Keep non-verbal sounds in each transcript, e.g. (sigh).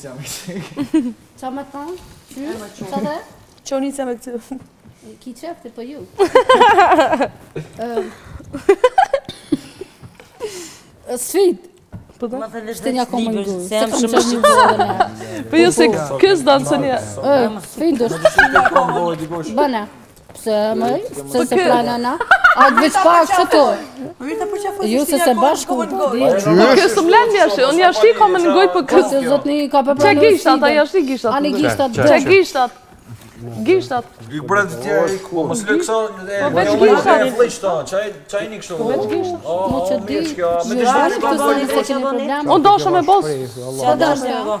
Qa më të në? Qa dhe? e? Qoni se më të të? Ki të për po ju? (laughs) Sfit! Shte një akomë në gëllë. Se kam një Për ju se kësë danë së një. Sfit Bëna. Pse, mëj, se se plana na? A të veç pak që tu? Ju se se bashku. Kjo së mlen një ashtë, unë jashti ka me në për kësë. Kjo zotë një ka për për në shqide. Që gishtat, a gishtat? Ani gishtat. Që gishtat? Gishtat. I brend të tjerë ku. Mos le kësa... Po veç gishtat. Qaj një kështu? Po veç gishtat. Mo që di... Me të shkëtë së një se qeni problem. Unë doshë me bosë. Që doshë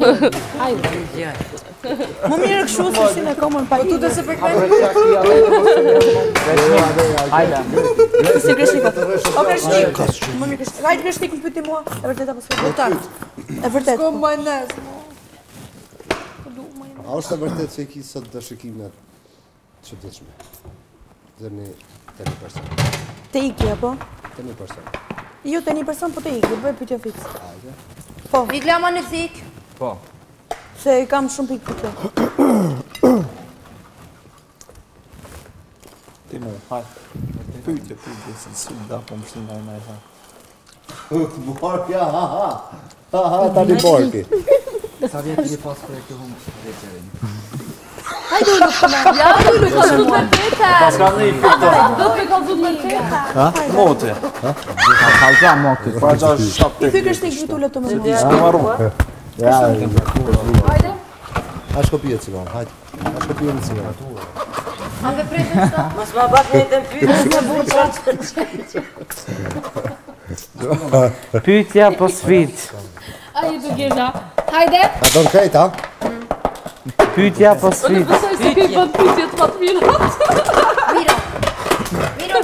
Më mirë këshu së si në komën për të të se për këtë Më mirë kështë Më mirë kështë Rajtë kështë të këmpyti mua E vërtet të pasë këtë E vërtet Së këmë A është të vërtet që e ki së të dëshëkim në që dëshme Dhe në të një person Të iki apo? Të një person Jo të një person po të iki, bëjë për fix fixë Po Vigla në të Po. Se i kam shumë pikë pikë. Ti mu, hajtë. Pyjtë, pyjtë, se s'i da, po më shumë dajnë e hajtë. Këtë ha ha! Ha ha, ta një borpi. Sa vjetë një pasë për e kjo humë, së e rinë. Hajde, në shumë, ja, në në shumë, në shumë, në shumë, në shumë, në shumë, në shumë, në shumë, në shumë, në shumë, në shumë, në shumë, në shumë, në shumë, në shumë, në shumë, në shumë, në shumë, në Ja, e të më të kurë. Hajde. A shkopio të cigon, hajde. A shkopio të cigon. A me prejtë të Mas ma bat një të më pyrë, se burë të qatë që që Pytja po svit. A ju të gjitha. Hajde. A do në krejtë, a? Pytja po, po svit. Unë përsoj se kej bënd pytje të matë mirat. Miro, Miro.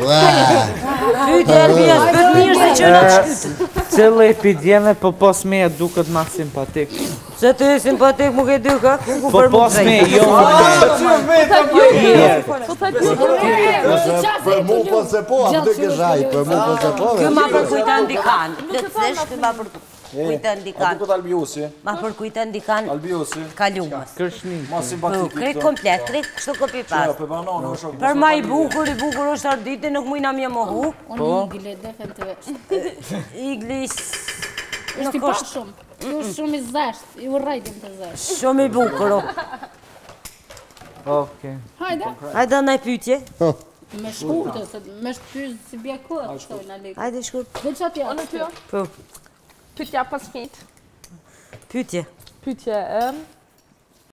mirat. Pytja e lbjes, bërë mirë se që në të Cëllë e pidjeme, po pos me e duket ma simpatik. Se të e simpatik, mu ke duka, ku ku për mu të Po pos me, jo më të me. më të gjurë, po të gjurë. Për mu për se po, më të ke për mu për se po. Kjo ma për kujta ndikanë, dhe të zeshtë të ma për Kujtën dikan. A duket Albiusi. Ma për kujtën dikan. Albiusi. Kaljumës. Kërshni. Ma simpatikit. bakit dikto. Po, kërit komplet, kërit kështu këpi pas. Kërë, përma Për ma i bukur, i bukur është ardite, nuk mujna mi e mohu. Po. Unë ingile dhe të veshë. (laughs) Iglis. i pas shumë. Ju shumë i zeshtë, i rajtim të zeshtë. Shumë i bukur, o. Ok. Hajda. Hajda Me shkurtë, me shkurtë, si bjekurë, të të të Hajde, të të të të të të Pütje, was geht? Pütje. Pütje, ähm,